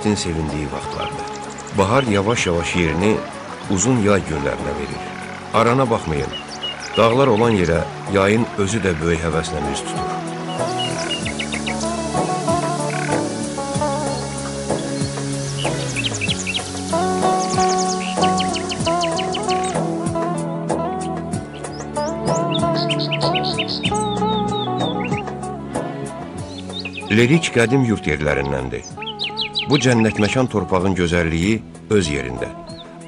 təbiətin sevindiyi vaxtlardır. Bahar yavaş-yavaş yerini uzun yay günlərinə verir. Arana baxmayın, dağlar olan yerə yayın özü də böyük həvəslə üz tutur. Lerik qədim yurt yerlərindəndir. Bu cənnət məkan torpağın gözəlliyi öz yerində.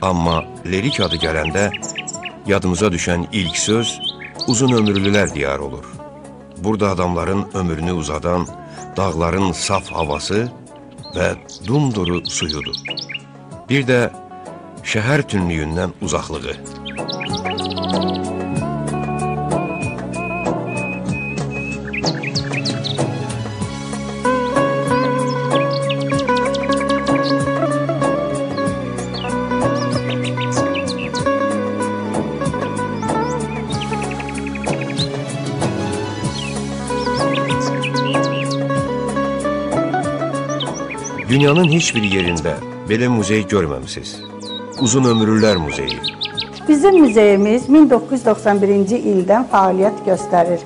Amma Lerik adı gələndə yadımıza düşən ilk söz uzun ömürlülər diyarı olur. Burada adamların ömrünü uzadan dağların saf havası və dumduru suyudur. Bir də şəhər tünlüyündən uzaqlığı. Dünyanın heç bir yerində belə muzey görməmisiniz. Uzun ömürlülər muzeyi. Bizim muzeyimiz 1991-ci ildən fəaliyyət göstərir.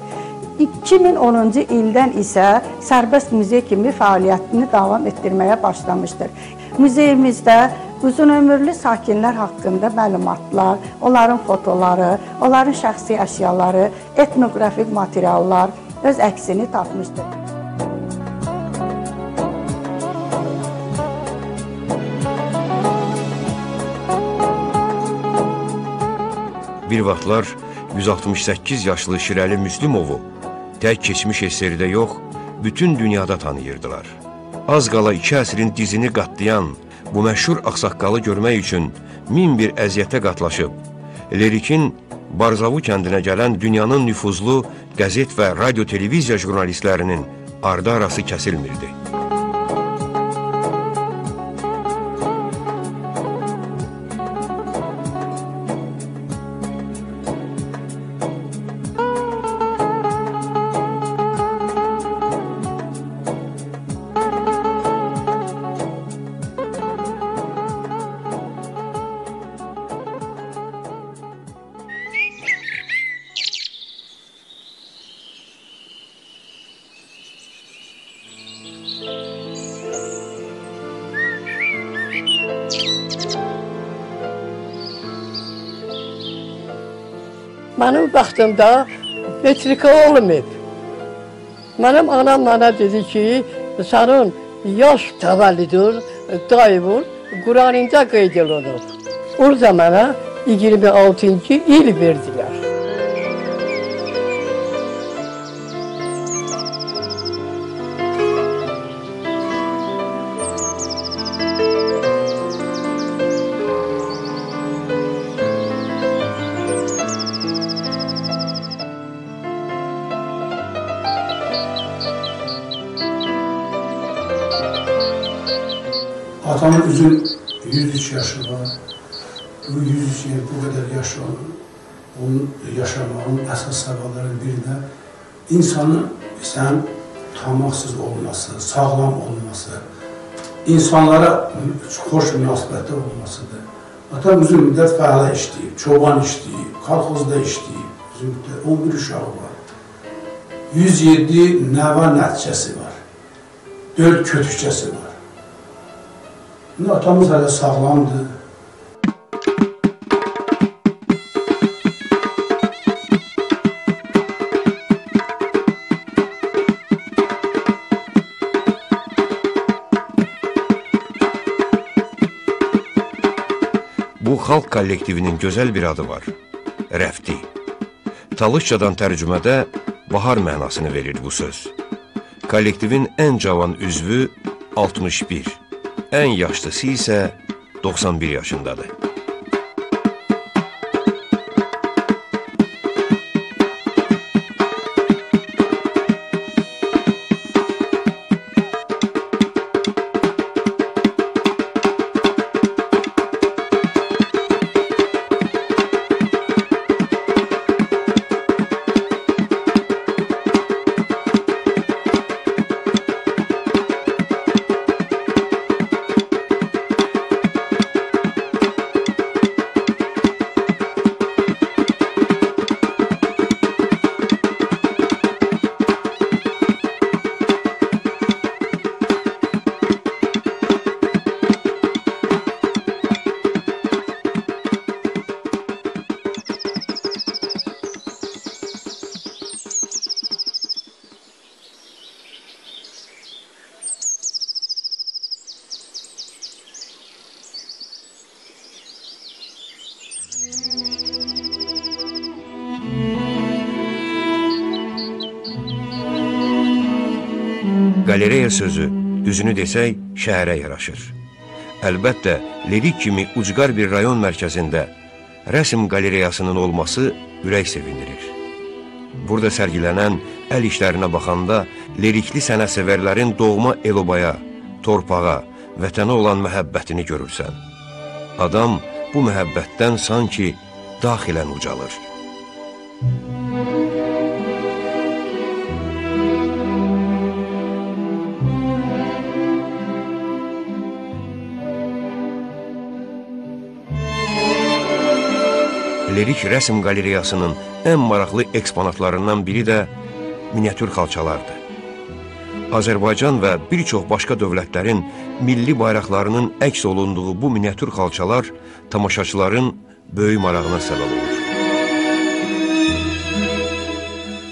2010-cu ildən isə sərbəst muzey kimi fəaliyyətini davam etdirməyə başlamışdır. Muzeyimizdə uzun ömürlü sakinlər haqqında məlumatlar, onların fotoları, onların şəxsi əşyaları, etnoqrafik materiallar öz əksini tapmışdır. Bir vaxtlar 168 yaşlı Şirəli Müslümovu tək keçmiş SSR-də yox, bütün dünyada tanıyırdılar. Az qala iki əsrin dizini qatlayan bu məşhur ağsaqqalı görmək üçün min bir əziyyətə qatlaşıb, Lerikin Barzavu kəndinə gələn dünyanın nüfuzlu qəzet və radio-televiziya jurnalistlərinin ardı arası kəsilmirdi. Mənim vaxtımda metrika olmayıb. Mənim anam mənə dedi ki, sənin yaş təvəllüdün daimur Quranincə qeyd olunub. Orada mənə 26-cı il verdilər. Olan, onun yaşamağın əsas səbəblərin biri də insanın sən tamaksız olması, sağlam olması, insanlara xoş münasibətdə olmasıdır. Atam uzun müddət fəala işləyib, çoban işləyib, kolxozda işləyib, uzun müddət 11 uşağı var. 107 nəva nəticəsi var. 4 kötükçəsi var. İndi atamız hələ sağlamdır. Bu xalq kollektivinin gözəl bir adı var. Rəfti. Talışçadan tərcümədə bahar mənasını verir bu söz. Kollektivin ən cavan üzvü 61, ən yaşlısı isə 91 yaşındadır. Qalereya sözü, düzünü desək, şəhərə yaraşır. Əlbəttə, lirik kimi ucqar bir rayon mərkəzində rəsm qalereyasının olması ürək sevindirir. Burada sərgilənən əl işlərinə baxanda lirikli sənətsevərlərin doğma elobaya, torpağa, vətənə olan məhəbbətini görürsən. Adam bu məhəbbətdən sanki daxilən ucalır. Lirik rəsm qalereyasının ən maraqlı eksponatlarından biri də miniatür xalçalardır. Azərbaycan və bir çox başqa dövlətlərin milli bayraqlarının əks olunduğu bu miniatür xalçalar tamaşaçıların böyük marağına səbəb olur.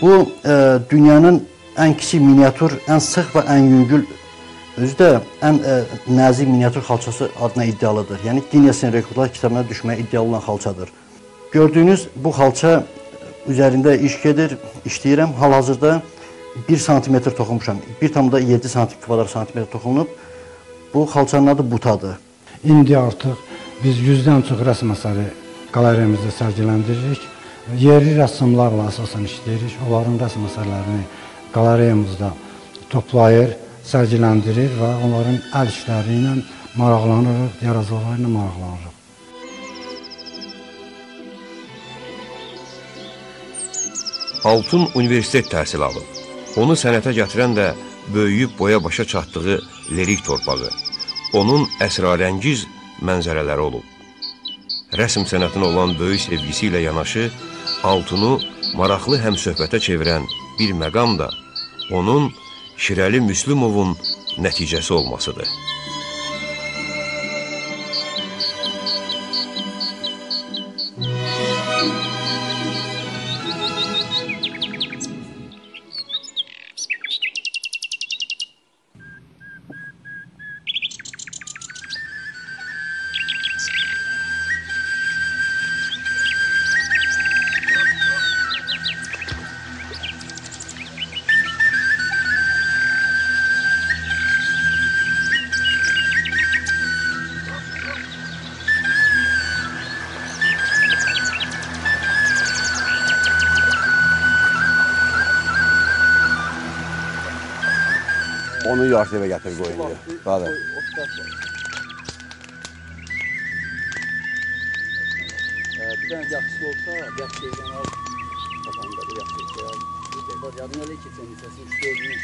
Bu e, dünyanın ən kiçik miniatür, ən sıx və ən yüngül özü də ən e, nazik miniatür xalçası adına iddialıdır. Yəni Guinness Rekordlar kitabına düşməyə iddialı olan xalçadır. Gördüyünüz bu xalça üzərində iş gedir, işləyirəm. Hal-hazırda 1 sm toxumuşam. 1,7 sm kvadrat santimetr toxunub. Bu xalçanın adı butadır. İndi artıq biz 100-dən çox rəsm əsəri qalereyamızda sərgiləndiririk. Yerli rəssamlarla əsasən işləyirik. Onların rəsm əsərlərini qalereyamızda toplayır, sərgiləndirir və onların əl işləri ilə maraqlanırıq, yaradıcılıqları ilə maraqlanırıq. Altun universitet təhsil alıb. Onu sənətə gətirən də böyüyüb boya başa çatdığı lirik torpağı. Onun əsrarəngiz mənzərələri olub. Rəsm sənətinə olan böyük sevgisi ilə yanaşı, Altunu maraqlı həmsöhbətə çevirən bir məqam da onun Şirəli Müslümovun nəticəsi olmasıdır. Silah eve getir qoyun diye. Bəli. Bir dənə yaxşı olsa, yaxşı yerdən al. Tapanda da yaxşı şey al. Bak yarın öyle geçen lisesi, üç dördünü.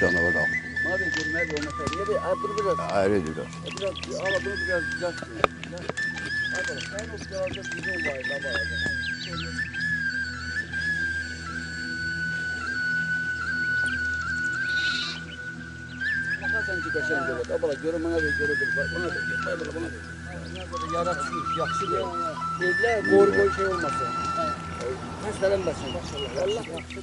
Canavar al. Madem görmeye de ona feriye de, ay bunu biraz. Ayrı ediyor. Biraz, al bunu biraz, biraz. Arkadaşlar, sen o sıralarda bizim olayla bağlı. kaçıncı kaçıncı bak. Abla görü bana ver, görü bir bak. Bana ver, bana ver, bana ver. Yaratıyor, yakşı da. Evler gor gor şey olmasın. Hastalan basın. Allah yakşı.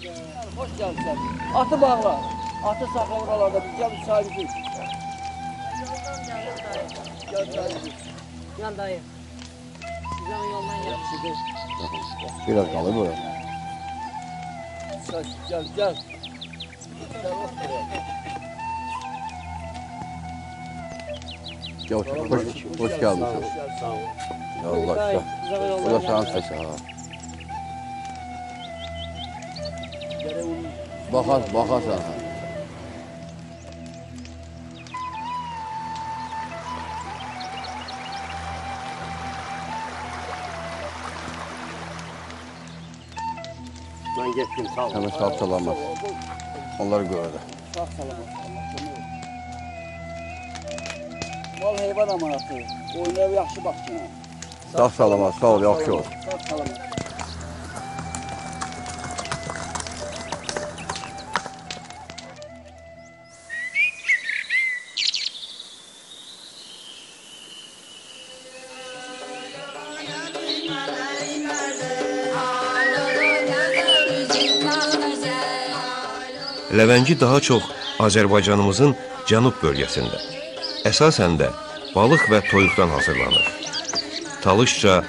Hoş geldin. Atı bağla. Atı sakla buralarda. Bir cam sahibi. Yan dayı. Yan dayı. Biraz kalır mı? Gel, gel. Gel. Ya hoş, hoş, hoş geldin sen. Sağ. Ya Allah. Güzel Bu da sana sesi ha. Bakar, bakarsan ha. Ben geçtim sağ ol. Hemen salçalanmaz. Onları gördü. Sağ salamat. Mal heyvan amanatı. Oyunlara yaxşı baxsın. Sağ salamat, sağ ol, yaxşı ol. Sağ salamat. Ləvəngi daha çox Azərbaycanımızın cənub bölgəsində, əsasən də balıq və toyuqdan hazırlanır. Talışca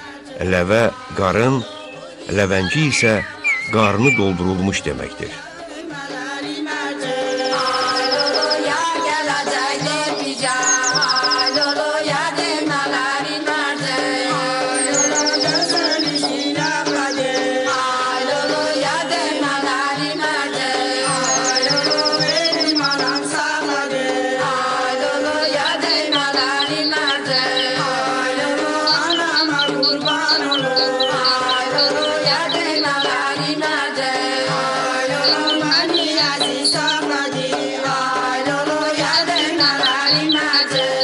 ləvə, qarın, ləvəngi isə qarnı doldurulmuş deməkdir. Thursday.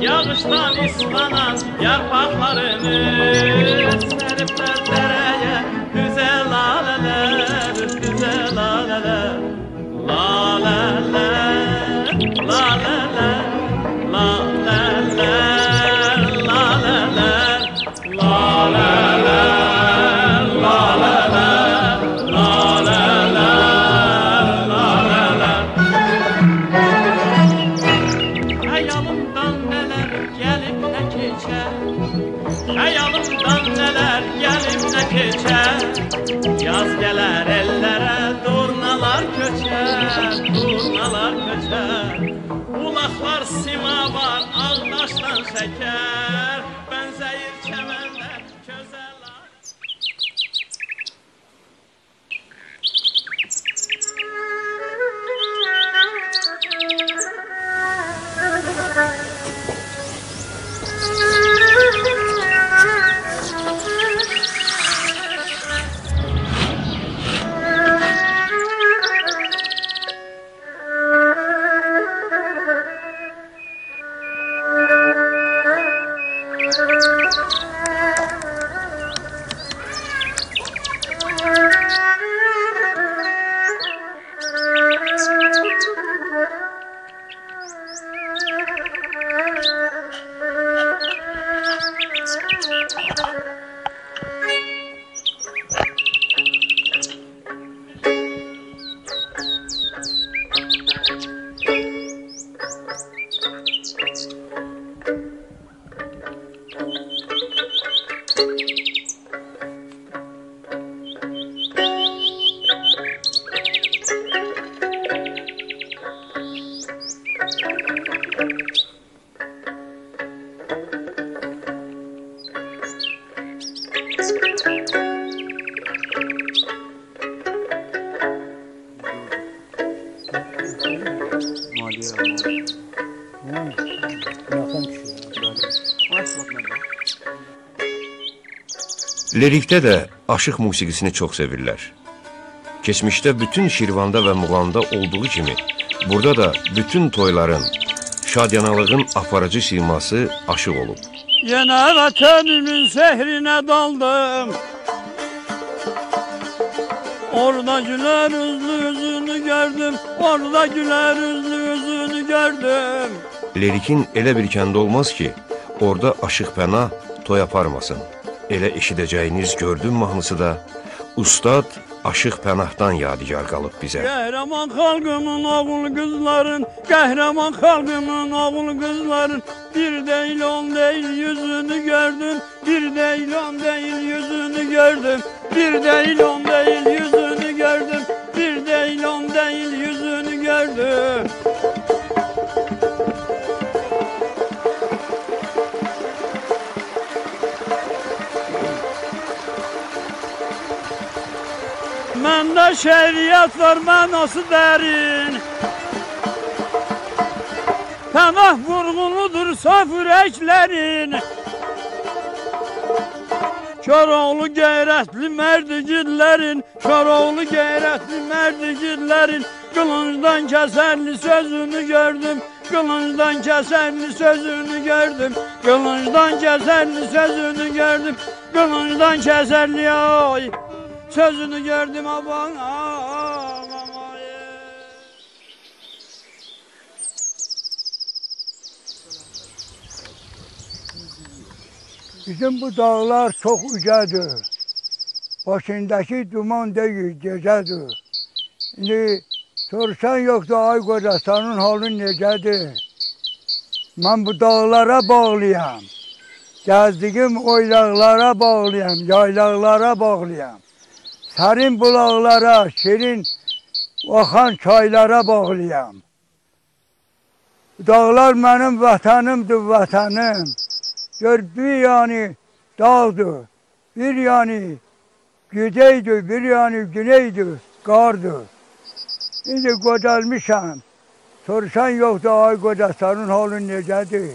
Yağıştan ıslanan yarpaklarını Lirikdə də aşıq musiqisini çox sevirlər. Keçmişdə bütün Şirvanda və Muğanda olduğu kimi, burada da bütün toyların, şadyanalığın aparıcı siması aşıq olub. Yine vatanımın sehrine daldım Orada güler yüzlü yüzünü gördüm Orada güler yüzlü yüzünü gördüm Lirikin elə bir kəndi olmaz ki, orada aşıq pəna toy aparmasın. Elə eşidəcəyiniz gördüm mahnısı da Ustad Aşıq Pənahdan yadigar qalıb bizə. Qəhrəman xalqımın oğul qızların, qəhrəman xalqımın oğul qızların bir deyil on deyil yüzünü gördüm, bir deyil on deyil yüzünü gördüm, bir deyil on deyil yüzünü gördüm, Başımda şeriat var manası derin Pemah vurguludur saf yüreklerin. Köroğlu gayretli merdicillerin Köroğlu gayretli merdicillerin. Kılıncdan keserli sözünü gördüm Kılıncdan keserli sözünü gördüm. Kılıncdan keserli sözünü gördüm Kılıncdan keserli ay Sözünü gördüm aman Bizim bu dağlar çok ucadır. Başındaki duman değil, gecedir. Şimdi sorsan yoksa ay kocasanın halı necedir? Ben bu dağlara bağlıyam. Gezdiğim oylaklara bağlıyam, yaylaklara bağlıyam. Serin bulaklara, şirin akan çaylara bağlıyam. Dağlar benim vatanımdır, vatanım. Gör bir yani dağdır, bir yani güzeydir, bir yani güneydir, qardır. İndi qocalmışam. Sorsan yoxdur, ay qocasanın halı necədir?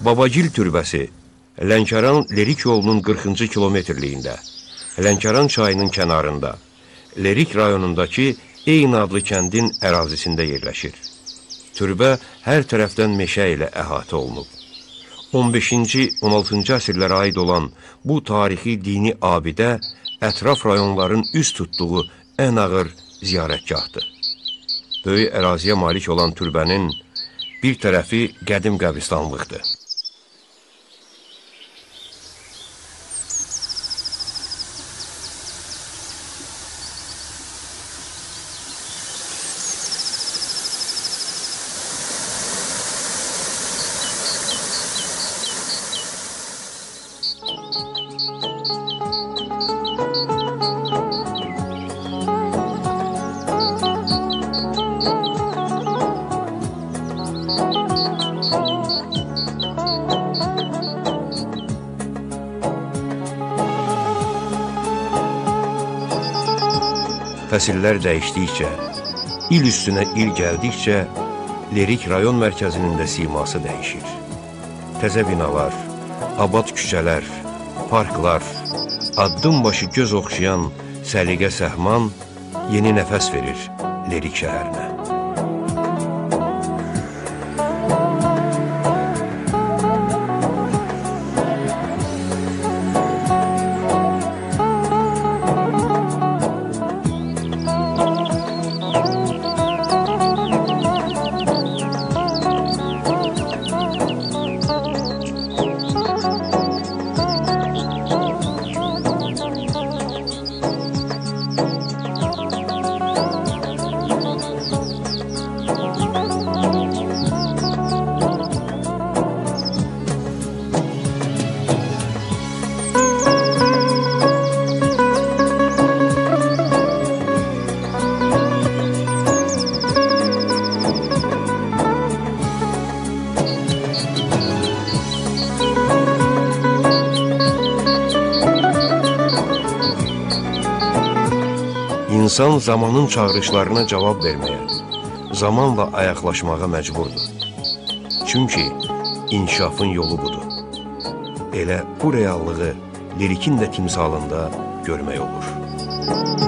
Babagil türbəsi Lənkəran Lerik yolunun 40-cı kilometrliyində, Lənkəran çayının kənarında, Lerik rayonundakı eyni adlı kəndin ərazisində yerləşir. Türbə hər tərəfdən meşə ilə əhatə olunub. 15-ci, 16-cı əsrlərə aid olan bu tarixi dini abidə ətraf rayonların üz tutduğu ən ağır ziyarətgahdır. Böyük əraziyə malik olan türbənin bir tərəfi qədim qəbristanlıqdır. Fəsillər dəyişdikcə, il üstünə il gəldikcə, Lerik rayon mərkəzinin də siması dəyişir. Təzə binalar, abad küçələr, parklar, addım başı göz oxşayan səliqə səhman yeni nəfəs verir Lerikşehir mi? İnsan zamanın çağırışlarına cavab verməyə, zamanla ayaqlaşmağa məcburdur. Çünki inkişafın yolu budur. Elə bu reallığı lirikin də timsalında görmək olur.